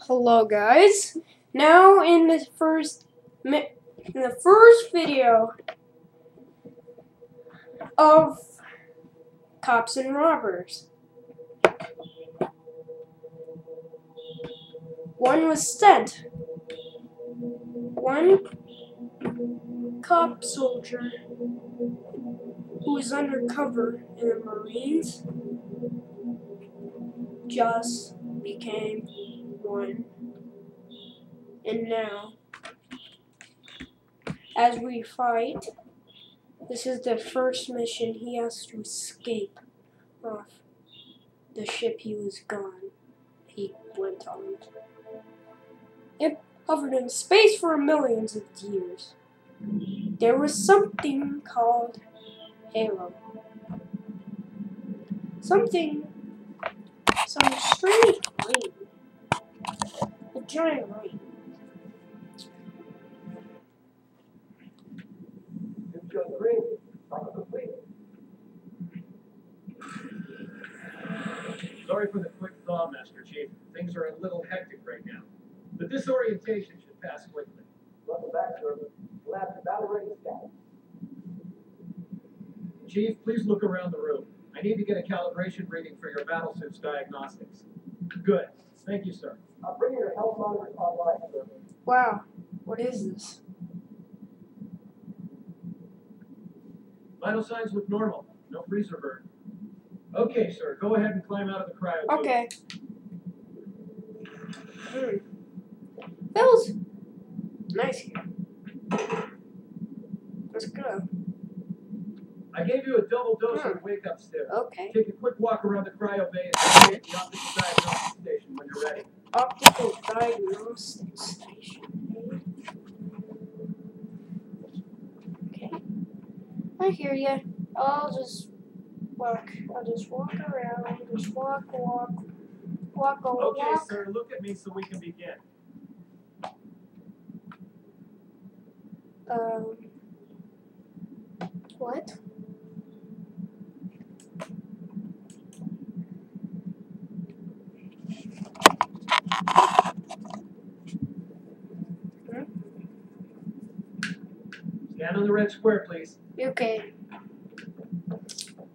Hello guys. Now in the first in the first video of cops and robbers. One was sent. One cop soldier who was undercover in the Marines just became one. And now, as we fight, this is the first mission. He has to escape off the ship he was gone. He went on. It hovered in space for millions of years. There was something called Halo. Something, some strange ring. A giant ring. Sorry for the quick thaw, Master Chief. Things are a little hectic right now. But this orientation should pass quickly. Welcome back, sir. We'll have the battle ready status. Chief, please look around the room. I need to get a calibration reading for your battlesuit's diagnostics. Good. Thank you, sir. I'm bringing your health monitors online, sir. Wow, what is this? Vital signs look normal. No freezer burn. Okay, sir. Go ahead and climb out of the cryo. tube. Okay. Hmm. Feels nice here. Let's go. I gave you a double dose Hmm. of wake up stiff. Okay. Take a quick walk around the cryo bay and stay at the optical diagnostic station when you're ready. Optical diagnostic station. Okay. I hear you. I'll just walk. I'll just walk around. Just walk, walk, walk, walk. Okay, walk. sir. Look at me so we can begin. Um. What? Stand on the red square, please. Okay.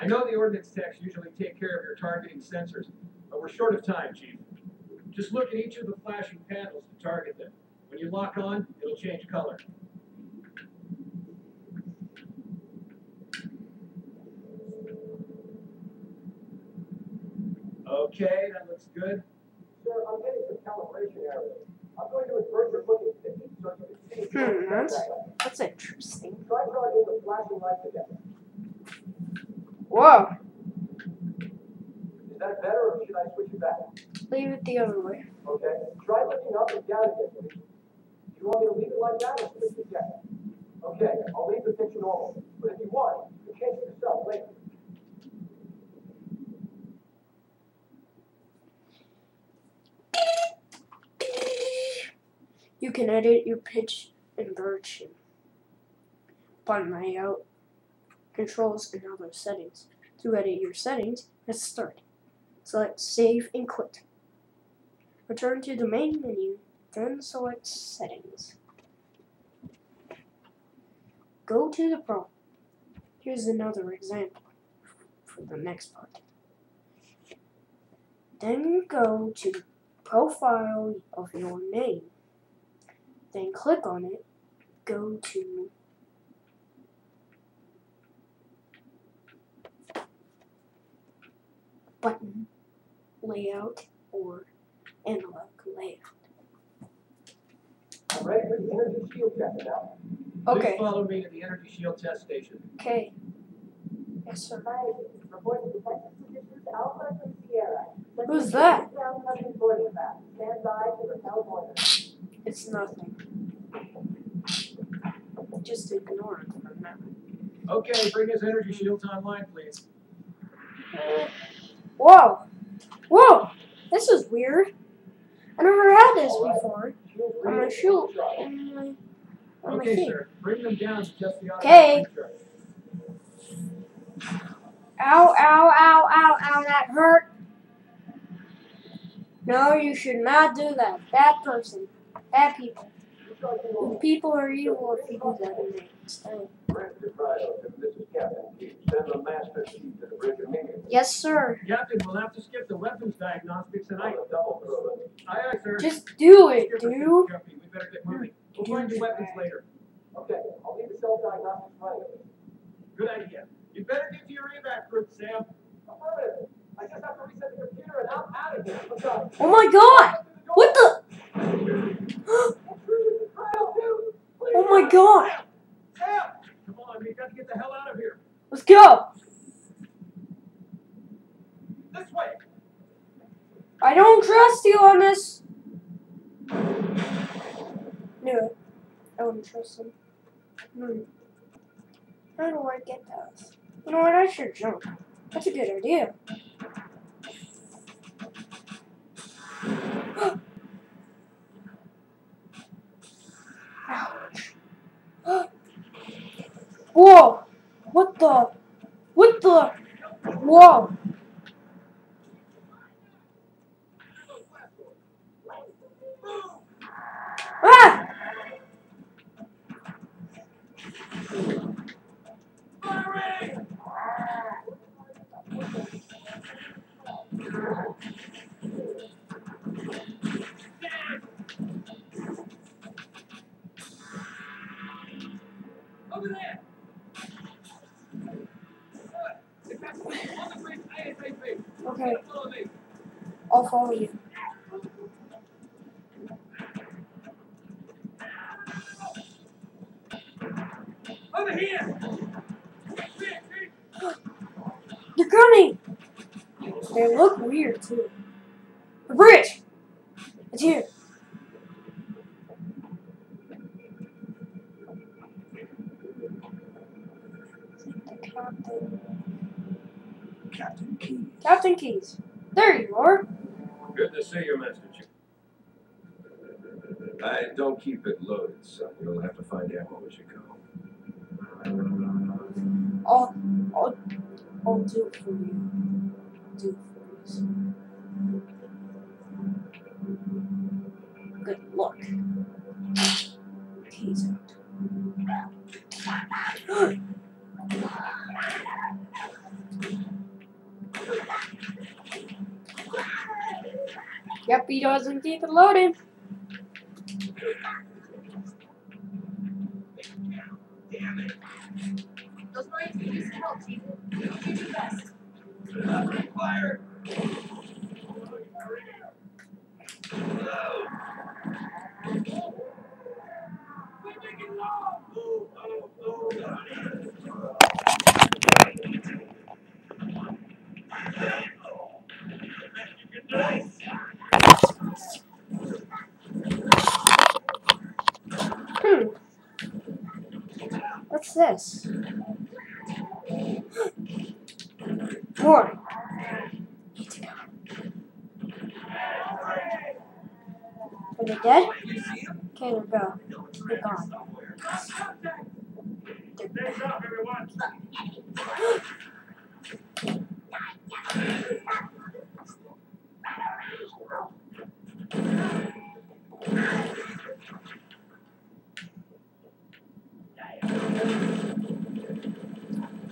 I know the ordnance techs usually take care of your targeting sensors, but we're short of time, Chief. Just look at each of the flashing panels to target them. When you lock on, it'll change color. Okay, that looks good. Sir, I'm getting some calibration errors. I'm going to invert your looking stick so you can see. Hmm, that's that's interesting. Try charging the flashing lights again. Whoa. Is that better or should I switch it back? Leave it the other way. Okay. Try looking up and down again, please. Do you want me to leave it like that or switch it again? Okay, I'll leave the picture normal. But if you want, you can change it yourself later. You can edit your pitch inversion. Button layout, uh, controls, and other settings. To edit your settings, let's start. Select Save and quit. Return to the main menu, then select Settings. Go to the Pro. Here's another example for the next part. Then go to profile of your name. Then click on it. Go to button layout or analog layout. I'm ready for the energy shield check now. Okay. Please follow me to the energy shield test station. Okay. Yes, sir. Hi, report to Texas Conditions Alpha from Sierra. Who's that? Ground coming boarding craft. Stand by to repel boiler. It's nothing. Just ignore it for now. Okay, bring his energy shields online, please. Uh, Whoa! Whoa! This is weird. I never had this before. Shield On my reading, shoe. try. On my, on my Okay, sir. Bring them down to just the Okay. automatic recharge. Ow, ow, ow, ow, ow, that hurt. No, you should not do that. Bad person. Bad people. People are evil if you do that Yes, sir. Captain, we'll have to skip the weapons diagnostics tonight. On a. Aye, aye, sir. Just do it, Skipper, dude. Guppy, We better get moving. We'll find your weapons later. Okay, I'll leave the self-diagnostics running. Good idea. You better get to your evac group, Sam. Affirmative. I just have to reset the computer and I'm out of here. Let's go. Oh my god! What the? Oh my god! Sam! Come on, we got to get the hell out of here. Let's go! This way. I don't trust you on this. No, I wouldn't trust him. Hmm. How do I get that? You know what? I should jump. That's a good idea. Ouch. Whoa! What the? What the? Whoa! Ah! Over there. The captain on the bridge ASAP. Okay. I'll follow you. Over here. They're coming! They look weird too. The bridge! It's here. The captain. Captain Keyes. There you are. Good to see you, Master Chief. I don't keep it loaded, son. You'll have to find ammo as you go. I'll, I'll, I'll do it for you. Do it for you. Good luck. Keyes out. Yep, he doesn't keep it loaded. Damn it. Those Marines could use some help, Chief. You do your best. Fire. Hmm. What's this? More. Need to go. Are they dead? Okay, they're go. They're gone.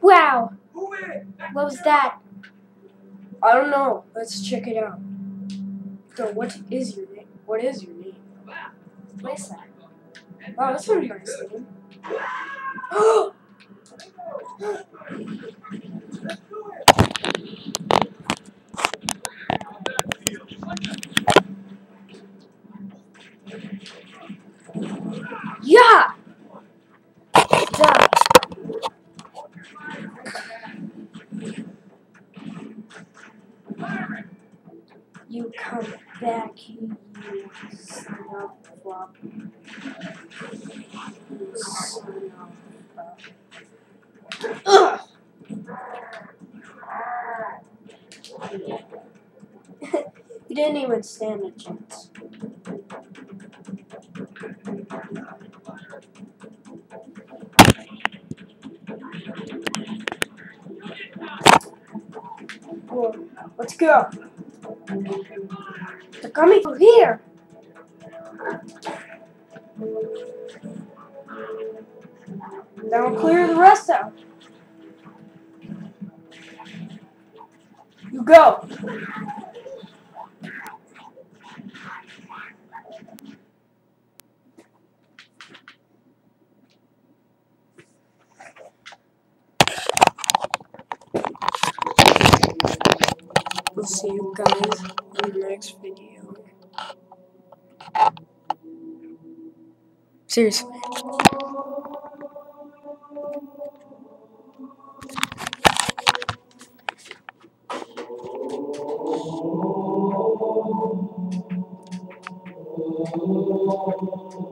Wow, what was that? I don't know. Let's check it out. So, what is your name? What is your name? What is that? Wow, that's a nice name. Yeah! You come back, you son of a... You son of. Ugh! you didn't even stand a chance. Well, let's go. They're coming from here. Then we'll clear the rest out. You go. We'll see you guys in the next video. Seriously. Oh.